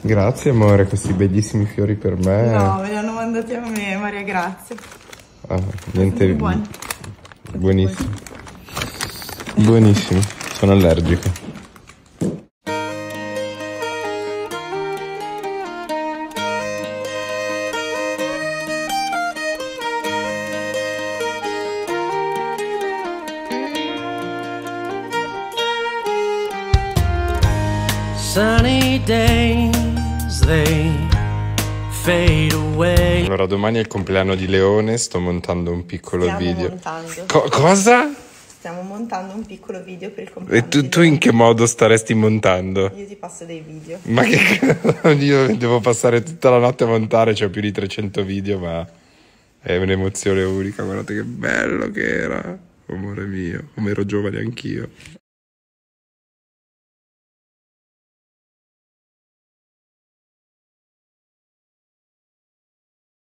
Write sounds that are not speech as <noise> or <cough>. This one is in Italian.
Grazie amore, questi bellissimi fiori per me. No, me li hanno mandati a me, Maria, grazie. Ah, niente. Buoni. Buonissimo. Buonissimo. Sono allergico. Sunny days, they fade away. Allora, domani è il compleanno di Leone, sto montando un piccolo Stiamo video. montando. Co- cosa? Stiamo montando un piccolo video per il compleanno. E tu, tu in che modo staresti montando? Io ti passo dei video. Ma che <laughs> <laughs> io devo passare tutta la notte a montare, c'ho più di 300 video, ma è un'emozione unica. Guardate che bello che era, amore mio, come ero giovane anch'io.